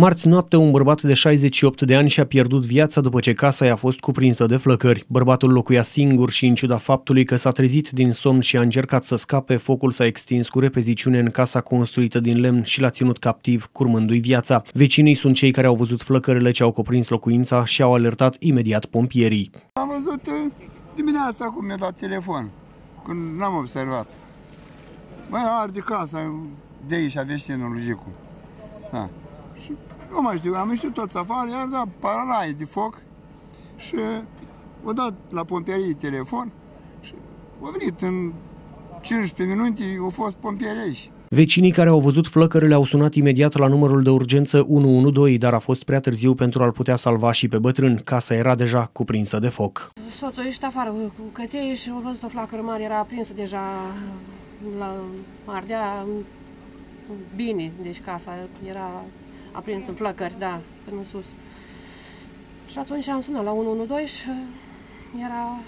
Marți noapte, un bărbat de 68 de ani și-a pierdut viața după ce casa i-a fost cuprinsă de flăcări. Bărbatul locuia singur și, în ciuda faptului că s-a trezit din somn și a încercat să scape, focul s-a extins cu repeziciune în casa construită din lemn și l-a ținut captiv, curmându-i viața. Vecinii sunt cei care au văzut flăcările ce au cuprins locuința și au alertat imediat pompierii. Am văzut uh, dimineața cum mi-a dat telefon, când n-am observat. Mai arde casa de aici, a vecinul Jicu. Da. Și nu mai știu, am ieșit toți afară, iar da paralaie de foc și o dat la pompierii telefon și au venit în 15 minute, au fost pompierii aici. Vecinii care au văzut flăcările au sunat imediat la numărul de urgență 112, dar a fost prea târziu pentru a-l putea salva și pe bătrân. Casa era deja cuprinsă de foc. Soțul ieșit afară cu căței și au văzut o flacără mare, era aprinsă deja la ardea bine, deci casa era aprins în flăcări, da, până în sus. Și atunci am sunat la 112 și era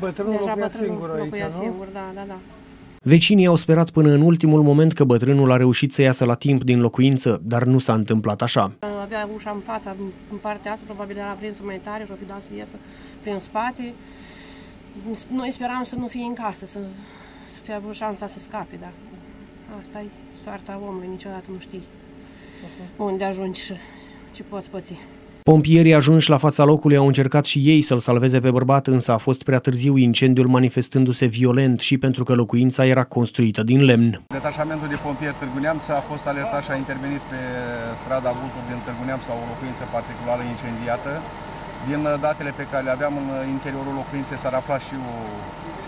Bătrânul deja locuia bătrânul singur aici, locuia nu? singur, da, da, da. Vecinii au sperat până în ultimul moment că bătrânul a reușit să iasă la timp din locuință, dar nu s-a întâmplat așa. Avea ușa în fața, în- în partea asta, probabil era prinsă mai tare și o fi dat să iasă prin spate. Noi speram să nu fie în casă, să, să fie avut șansa să scape, da. Asta e soarta omului, niciodată nu știi unde ajungi și ce poți păți. Pompierii ajunși la fața locului au încercat și ei să-l salveze pe bărbat, însă a fost prea târziu incendiul manifestându-se violent și pentru că locuința era construită din lemn. Detașamentul de pompieri Târgu Neamț a fost alertat și a intervenit pe strada Vulturi din Târgu Neamț la o locuință particulară incendiată. Din datele pe care le aveam în interiorul locuinței s-ar afla și o,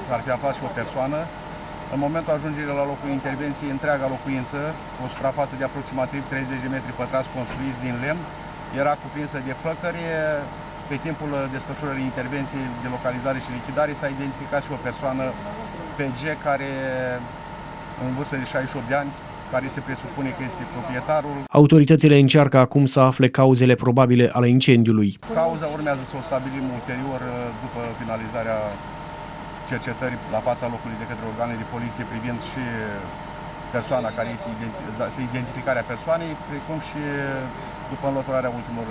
s-ar fi aflat și o persoană. În momentul ajungerii la locul intervenției, întreaga locuință, o suprafață de aproximativ 30 de metri pătrați construiți din lemn, era cuprinsă de flăcări. Pe timpul desfășurării intervenției de localizare și lichidare s-a identificat și o persoană PG care în vârstă de 68 de ani, care se presupune că este proprietarul. Autoritățile încearcă acum să afle cauzele probabile ale incendiului. Cauza urmează să o stabilim ulterior după finalizarea cercetării la fața locului de către organele de poliție privind și persoana care este identi- da, și identificarea persoanei, precum și după înlăturarea ultimor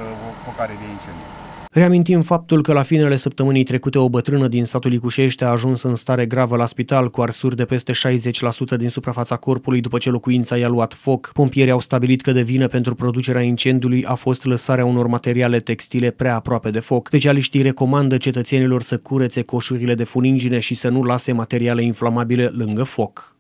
focare de incendiu. Reamintim faptul că la finele săptămânii trecute o bătrână din satul Icușește a ajuns în stare gravă la spital cu arsuri de peste 60% din suprafața corpului după ce locuința i-a luat foc. Pompierii au stabilit că de vină pentru producerea incendiului a fost lăsarea unor materiale textile prea aproape de foc. Specialiștii recomandă cetățenilor să curețe coșurile de funingine și să nu lase materiale inflamabile lângă foc.